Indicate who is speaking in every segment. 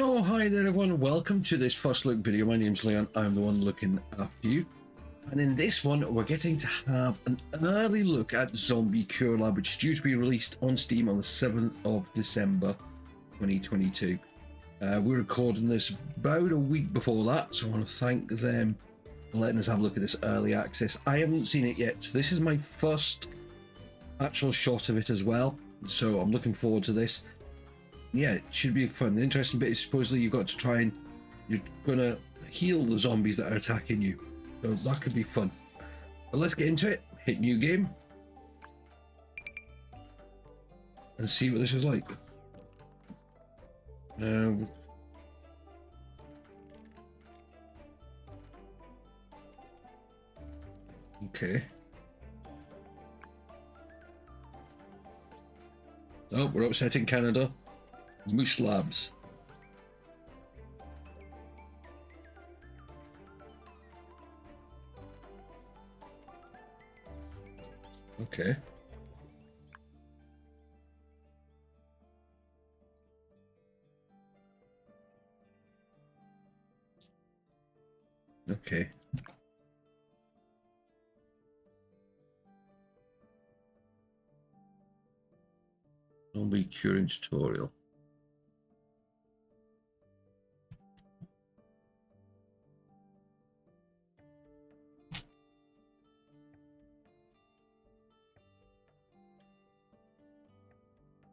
Speaker 1: So hi there everyone, welcome to this first look video. My name's Leon, I'm the one looking after you. And in this one, we're getting to have an early look at Zombie Cure Lab, which is due to be released on Steam on the 7th of December 2022. Uh, we're recording this about a week before that, so I want to thank them for letting us have a look at this early access. I haven't seen it yet, so this is my first actual shot of it as well, so I'm looking forward to this. Yeah, it should be fun. The interesting bit is supposedly you've got to try and you're gonna heal the zombies that are attacking you. So that could be fun. But let's get into it. Hit new game. And see what this is like. Um, okay. Oh, we're upsetting Canada. Labs. Okay. Okay. Zombie curing tutorial.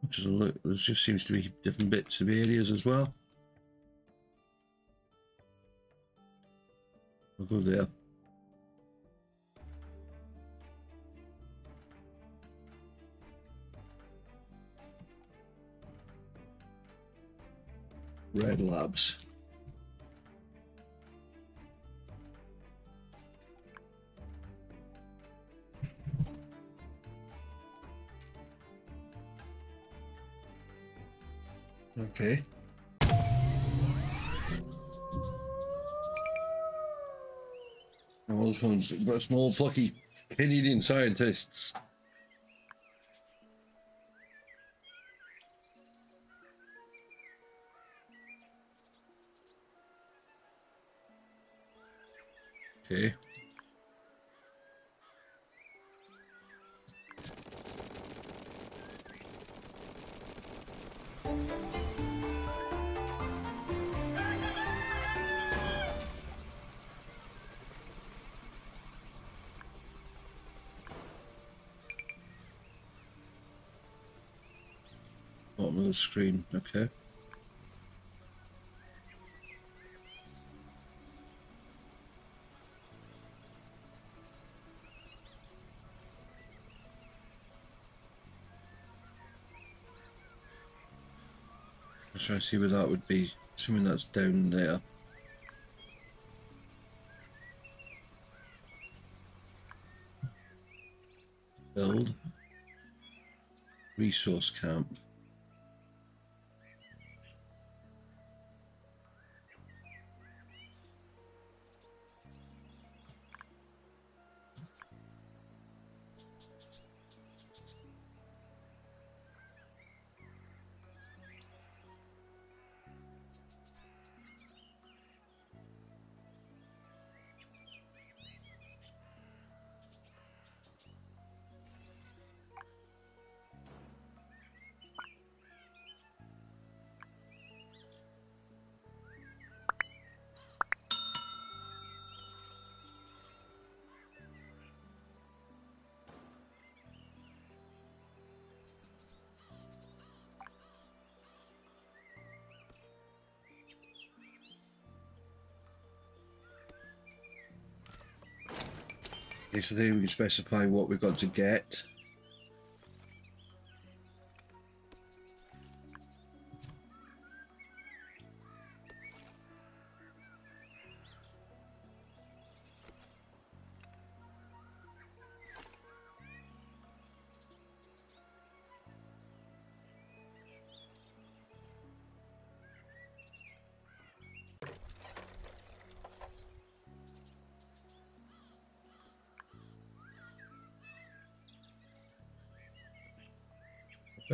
Speaker 1: Which is a look, there just seems to be different bits of areas as well. We'll go there. Red Labs. Okay. All those ones, but small, plucky Canadian scientists. The screen, okay. I'm trying to see where that would be. Assuming that's down there. Build. Resource camp. So then we specify what we've got to get.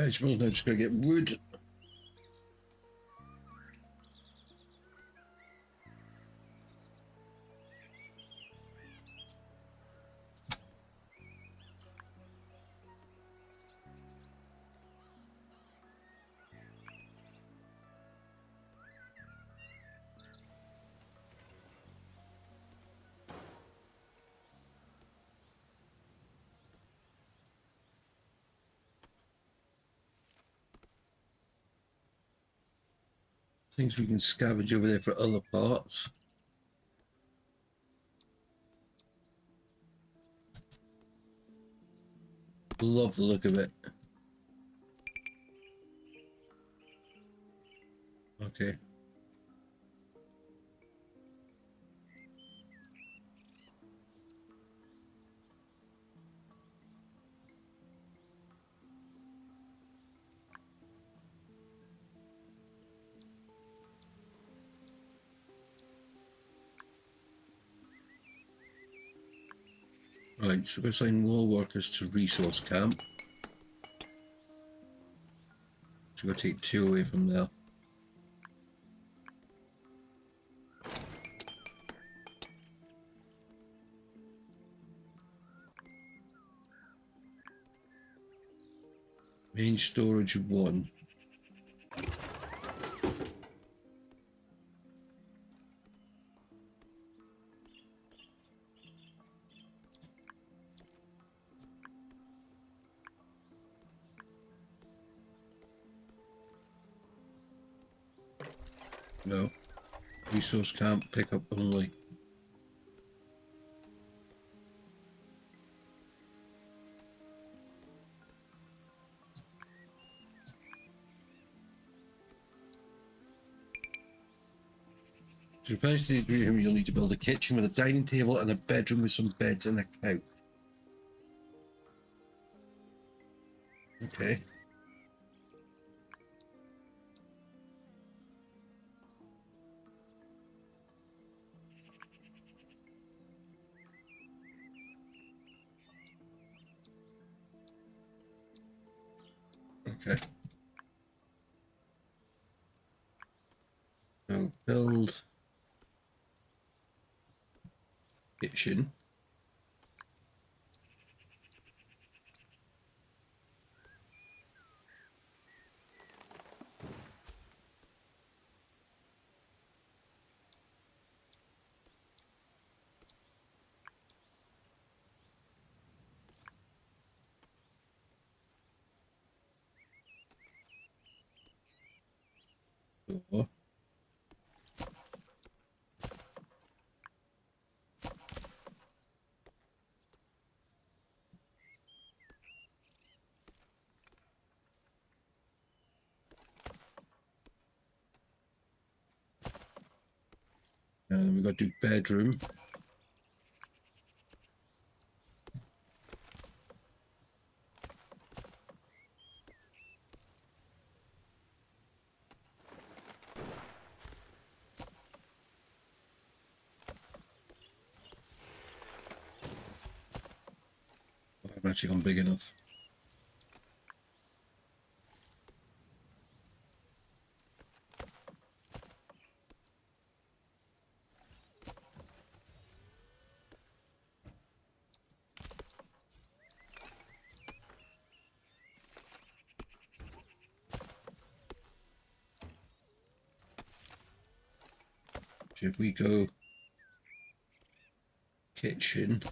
Speaker 1: Now just gonna get wood. Things we can scavenge over there for other parts. Love the look of it. Okay. Right, so we're assign more workers to resource camp. So we're going to take two away from there. Main storage one. Resource camp pickup only. To replace the room, you'll need to build a kitchen with a dining table and a bedroom with some beds and a couch. Okay. And we've got to do bedroom. I've actually gone big enough. Should we go kitchen?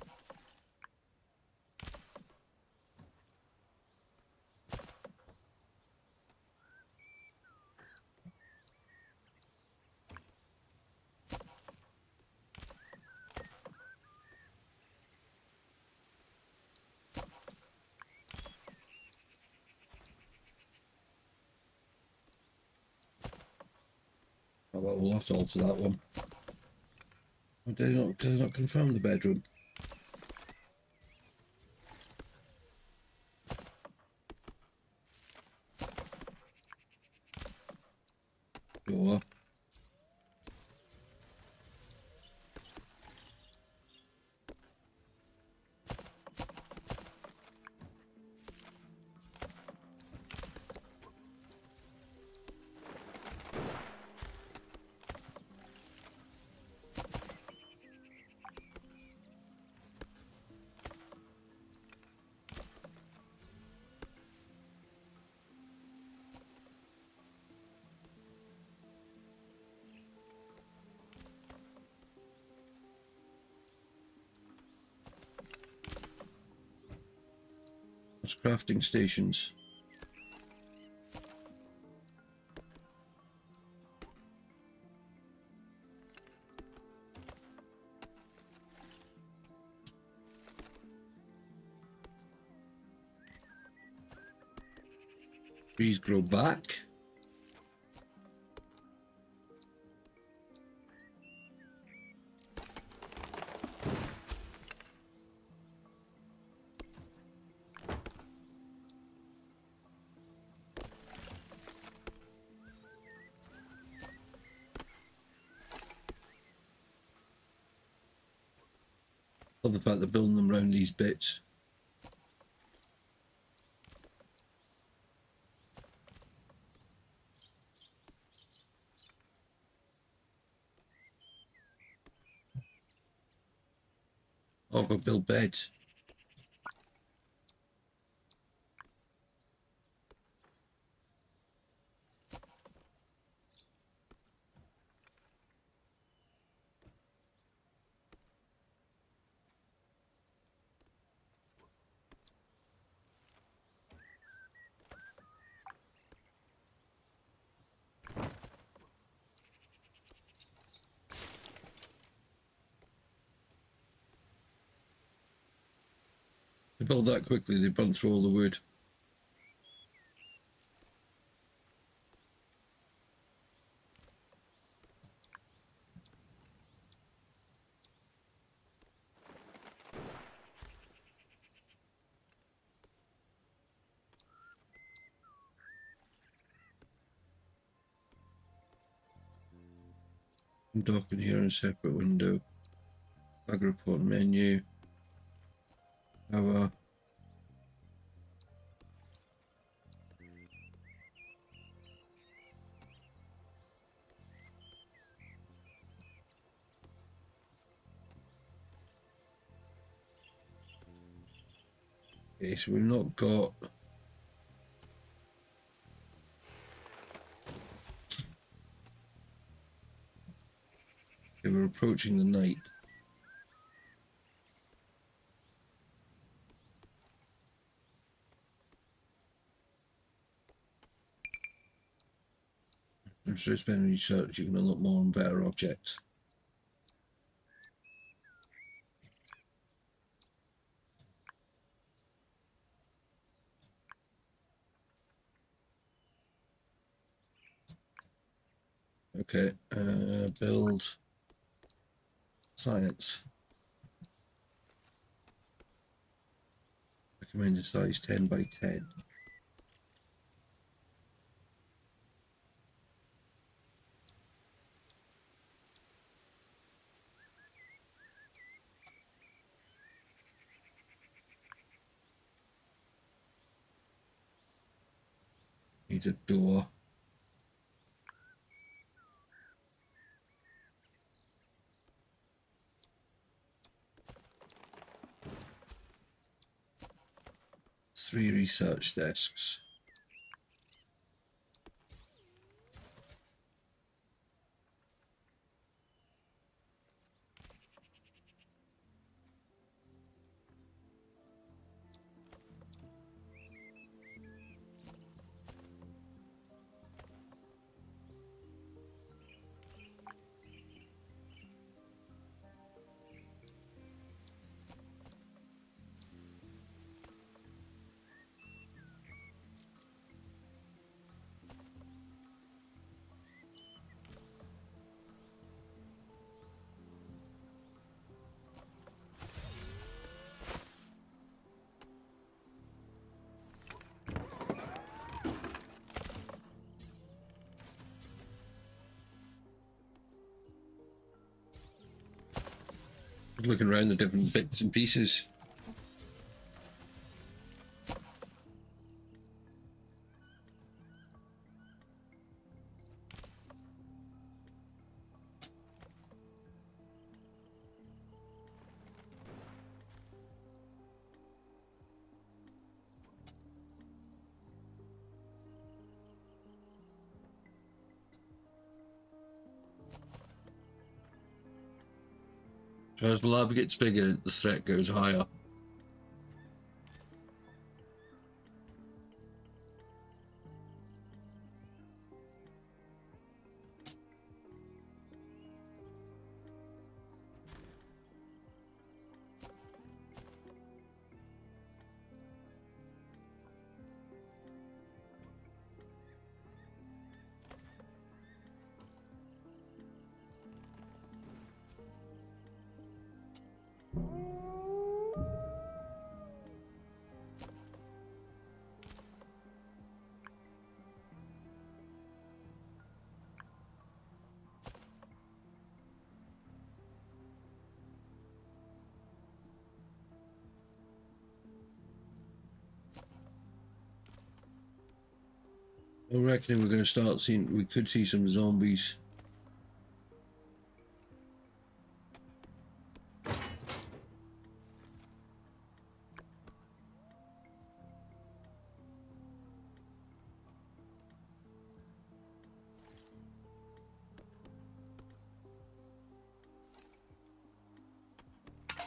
Speaker 1: Well, we'll have to alter that one. Did they not, did not confirm the bedroom? Sure. Crafting stations. Trees grow back. Love the fact they're building them around these bits. Oh, go build beds. Build that quickly, they burn through all the wood. In here in a separate window. Flag report menu. Power. Okay, so we've not got Okay, we're approaching the night. I'm sure spending research, you can unlock more and better objects. Okay, uh, build science. Recommended size 10 by 10. Needs a door. Three research desks. Looking around the different bits and pieces. As the lab gets bigger, the threat goes higher. I reckon we're going to start seeing. We could see some zombies.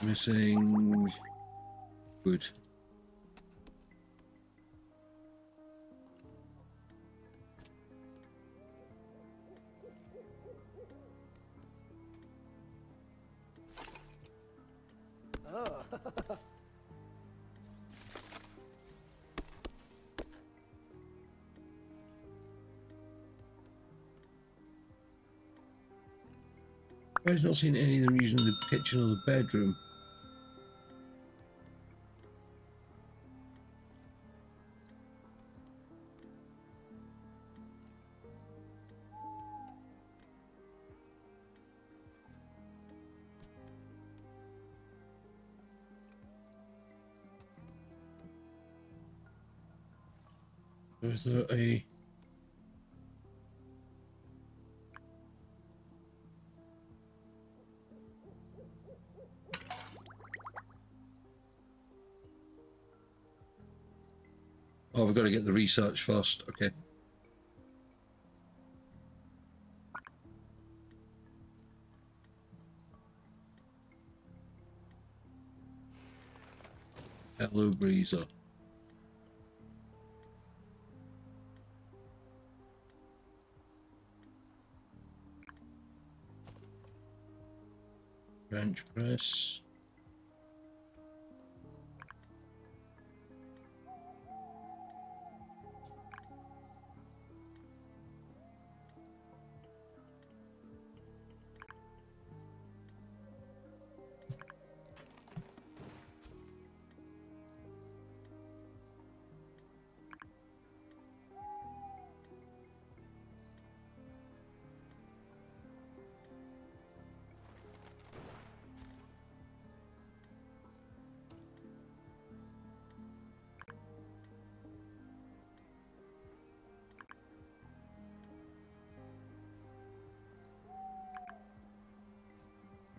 Speaker 1: Missing. Good. I've not seen any of them using the kitchen or the bedroom. Is there a Oh, we've got to get the research first. Okay. Hello, Breezer. Bench press.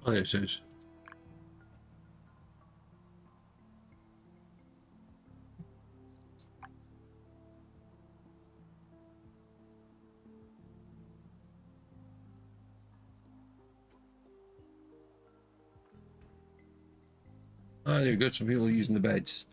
Speaker 1: Oh, is. Ah, there you go. Some people using the beds.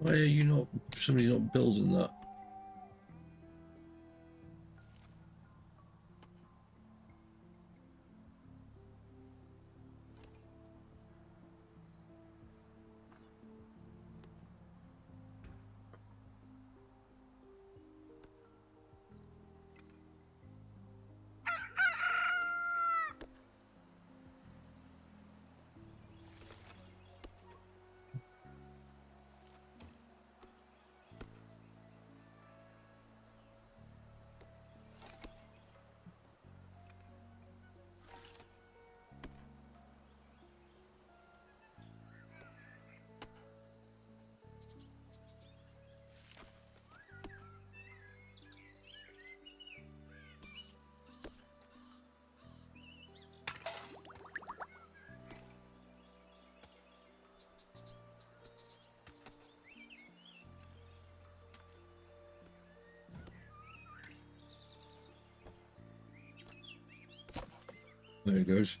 Speaker 1: Why are you not, somebody not building that? There he goes.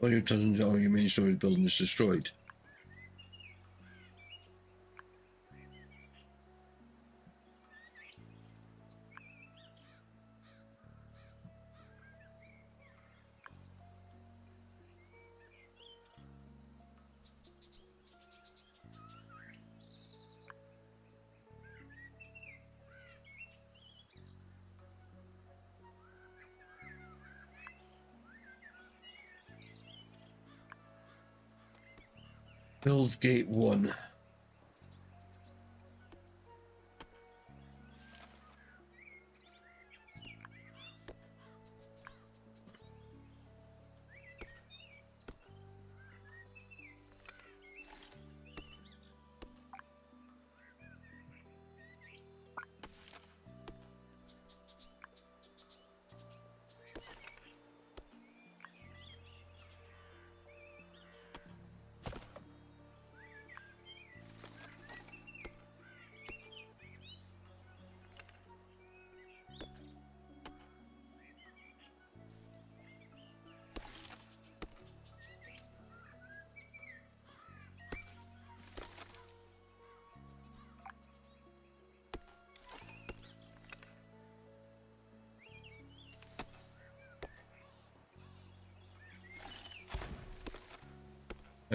Speaker 1: All your tons all your main storage building is destroyed. Hell's Gate 1.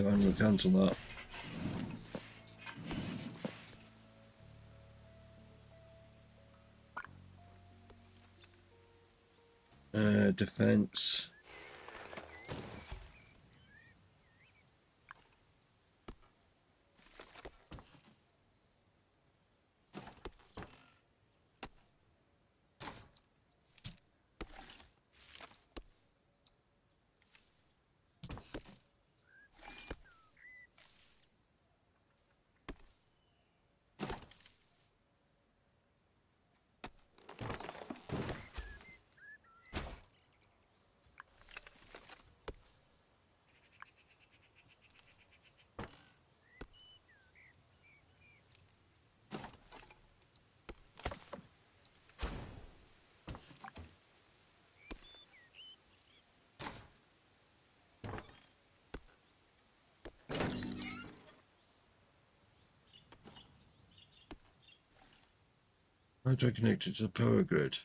Speaker 1: I'm going to cancel that. Uh, defense. How do I connect it to the power grid?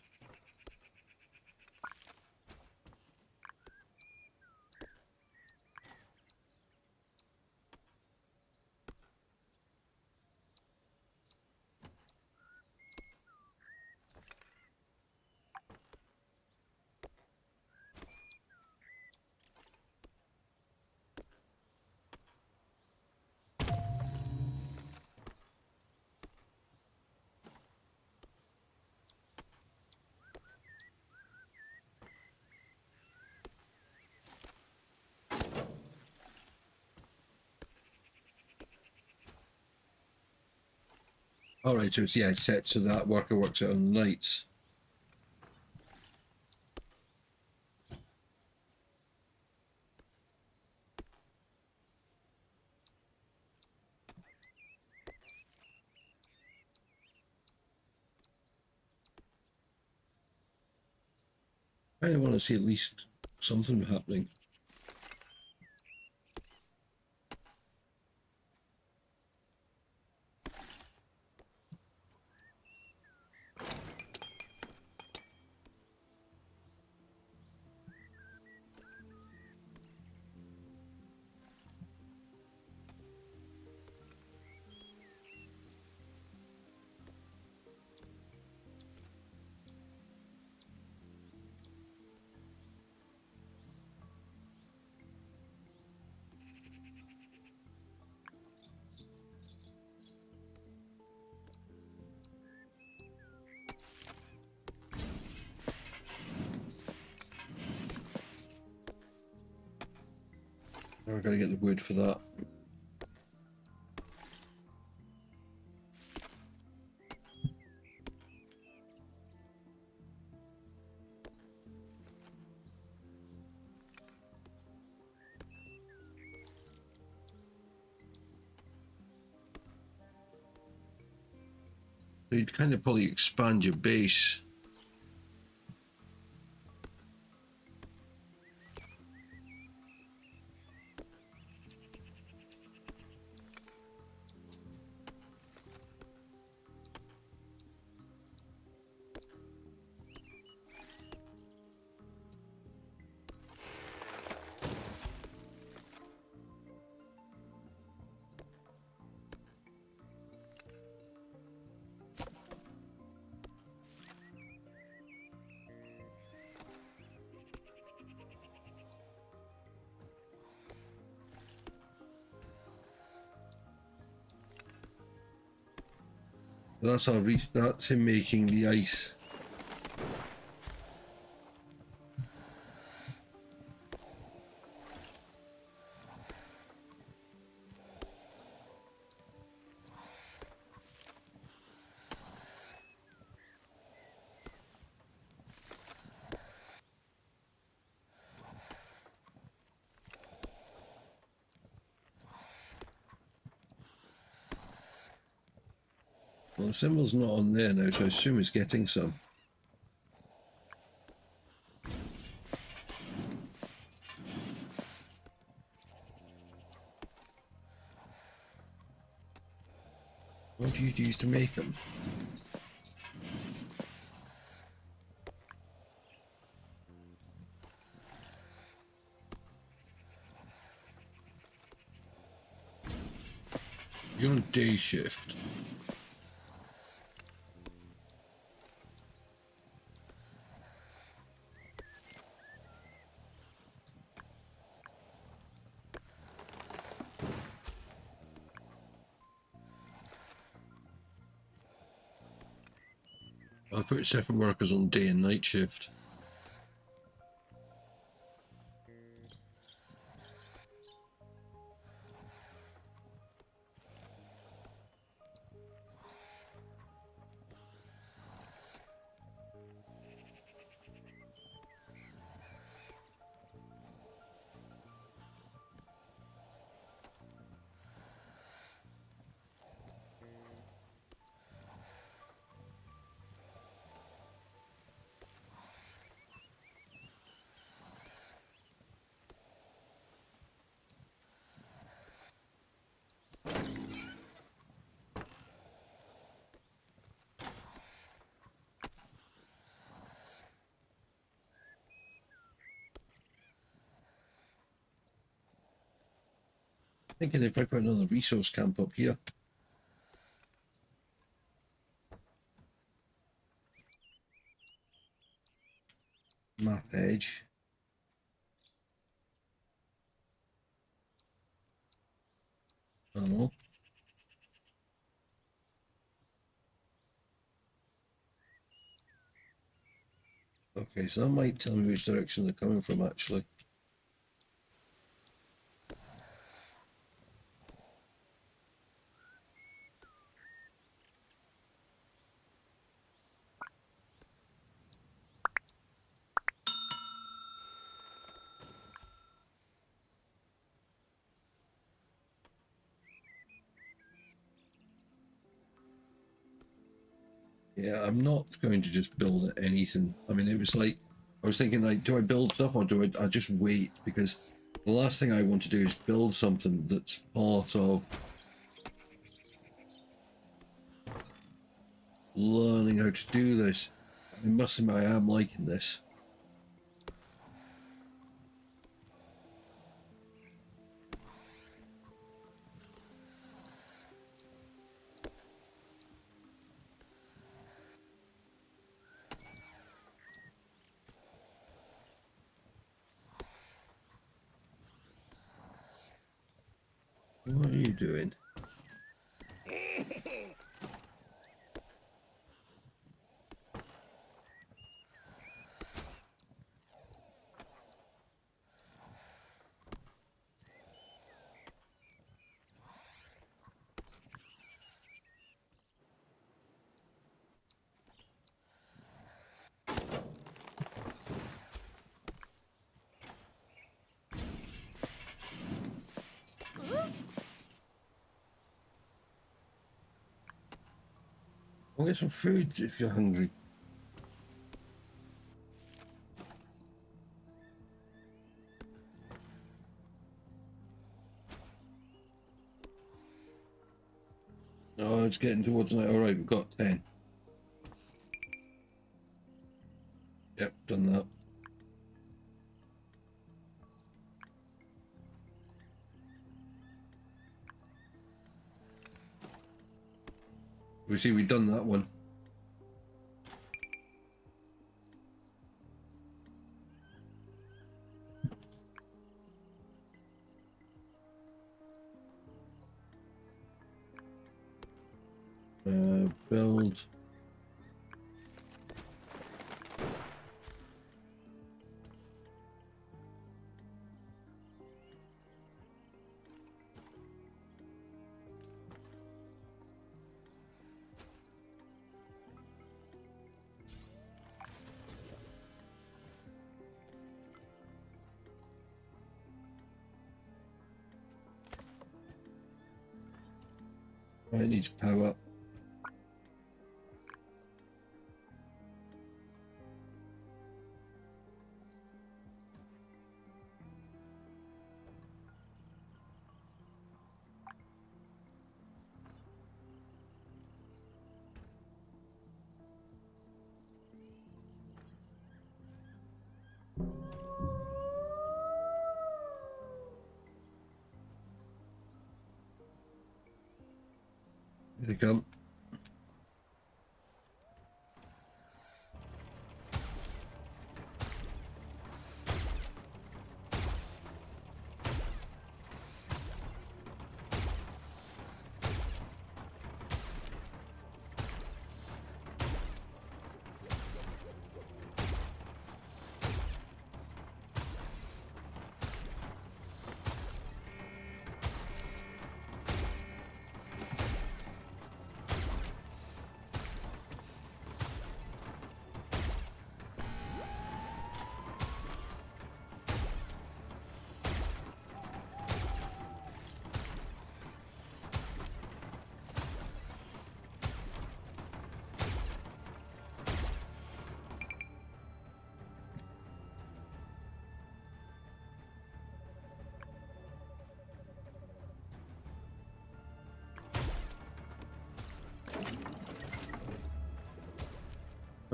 Speaker 1: All right, so it's yeah, it's set so that worker works out on the nights. I kind want to see at least something happening. to get the wood for that. You'd kind of probably expand your base That's our re- that's him making the ice. Well, the symbol's not on there now, so I assume it's getting some. What do you use to make them? You're on day shift. Put separate workers on day and night shift. Thinking if I put another resource camp up here. Map edge. I. Okay, so that might tell me which direction they're coming from actually. I'm not going to just build anything. I mean, it was like I was thinking, like, do I build stuff or do I, I just wait? Because the last thing I want to do is build something that's part of learning how to do this. I must admit, I am liking this. Go get some food if you're hungry. Oh, it's getting towards night. All right, we've got 10. We see we've done that one. It needs power. Here they come.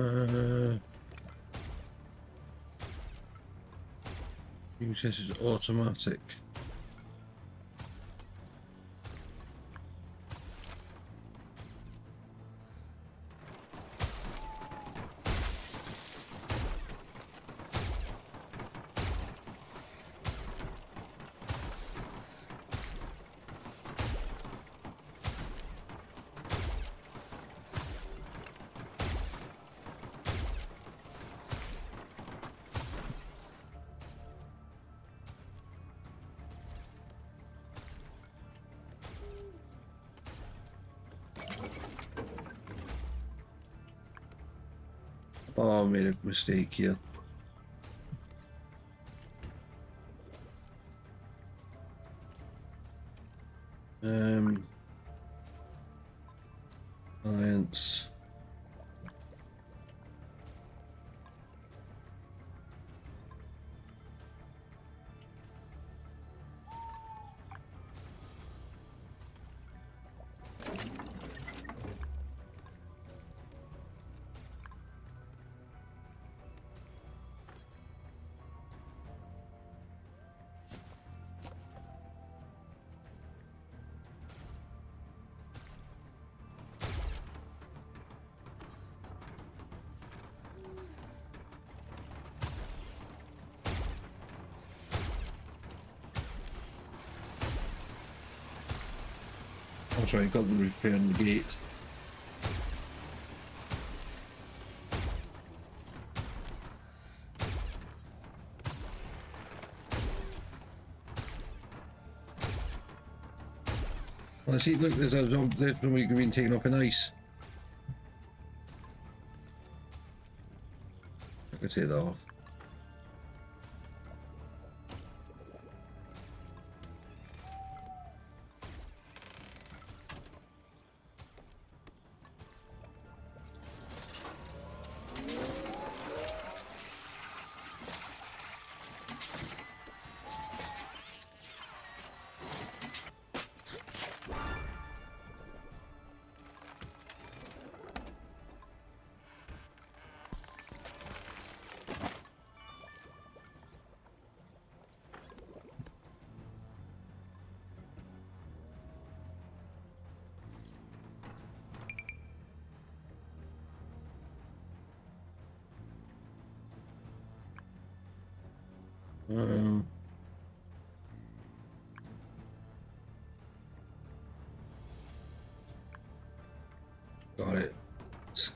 Speaker 1: Uh, use this as automatic. Oh, I made a mistake here. Sorry, got them repairing the gate. Well, see, look, there's a zom- there's somebody being taken off in ice. I can take that off.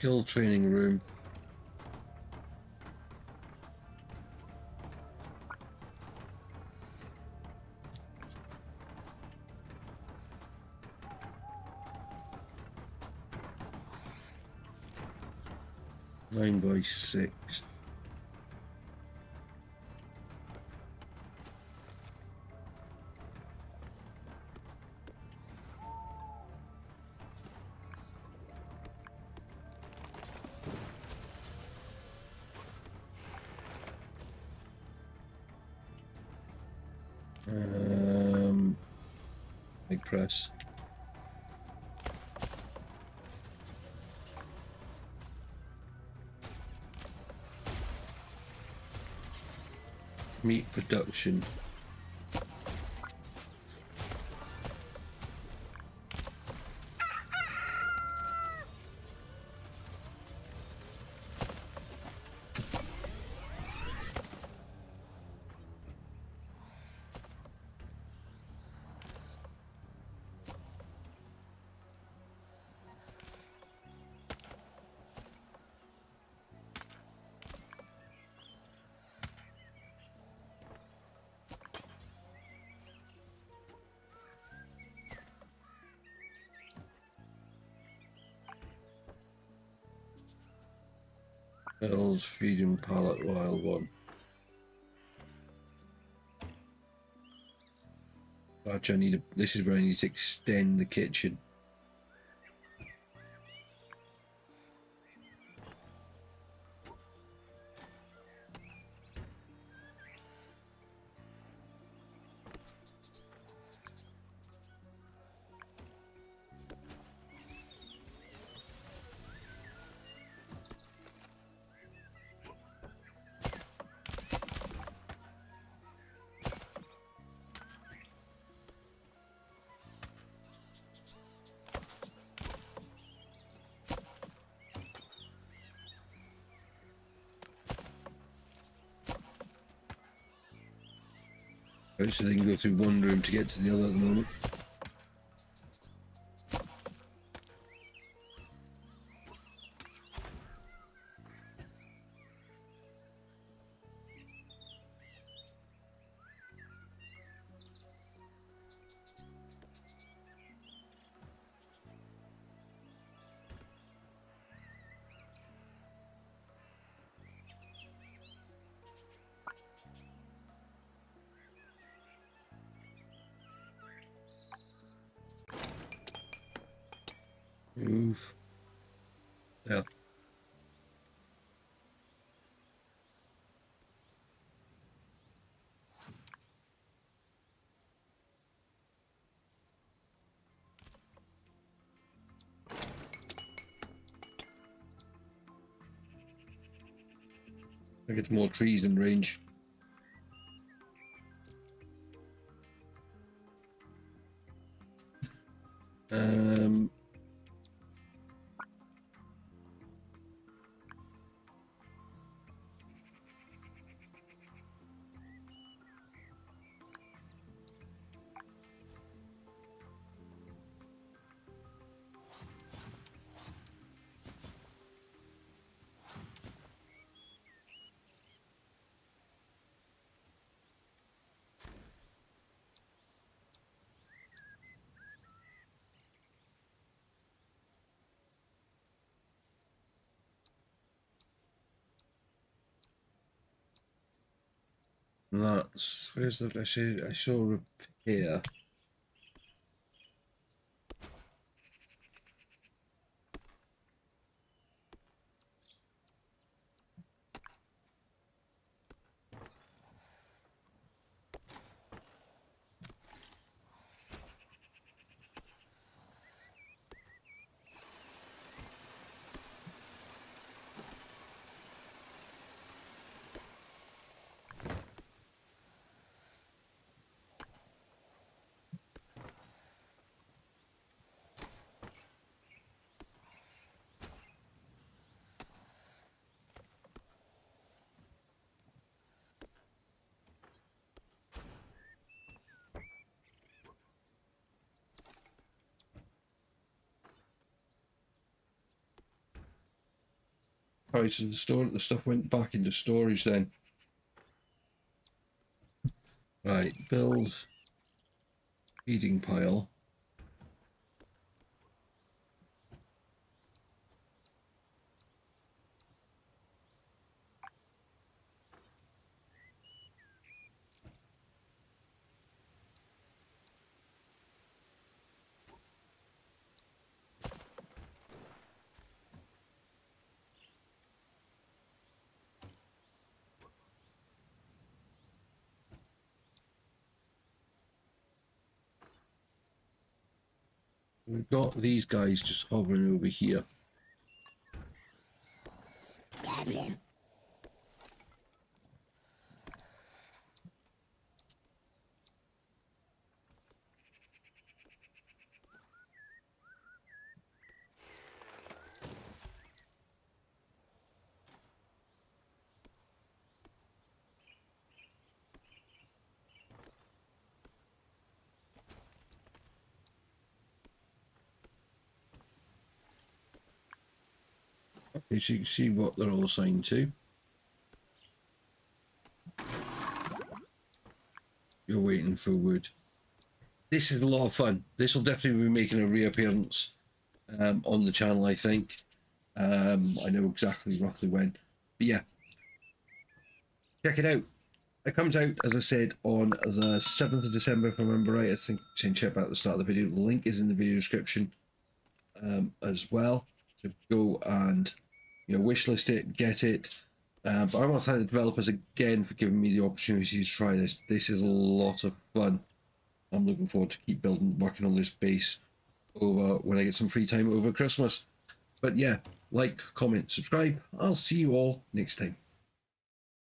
Speaker 1: Skill training room. Nine by six. Meat production. Bells feeding pallet wild one. Actually, I need. A, this is where I need to extend the kitchen. So they can go through one room to get to the other at the moment. Move. Yeah. I get more trees in range. Where's I see I saw repair. Alright, so the store the stuff went back into storage then. Right, build feeding pile. We've got these guys just hovering over here. So you can see what they're all assigned to. You're waiting for wood. This is a lot of fun. This will definitely be making a reappearance um, on the channel, I think. Um, I know exactly roughly when. But yeah, check it out. It comes out, as I said, on the 7th of December, if I remember right. I think saying check out at the start of the video. The link is in the video description um, as well. So go and you know, wishlist it, get it. Um, but I want to thank the developers again for giving me the opportunity to try this. This is a lot of fun. I'm looking forward to keep building, working on this base over when I get some free time over Christmas. But yeah, like, comment, subscribe. I'll see you all next time.